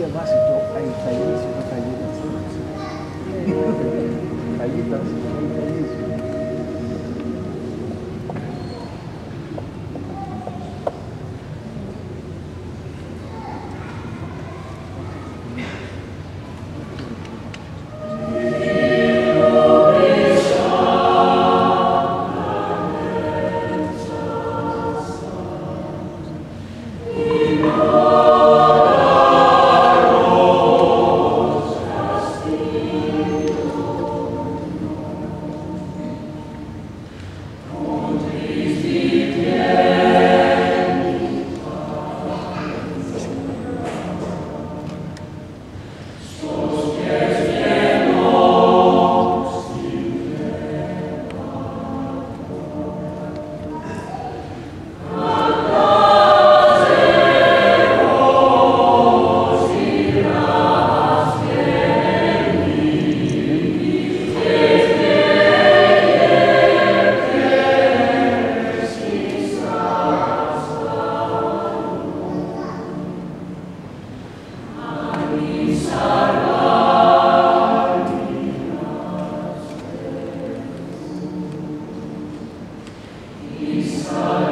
iya ba su kyau a yi kayi su ka kayi Son.